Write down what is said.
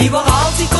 比我好几个。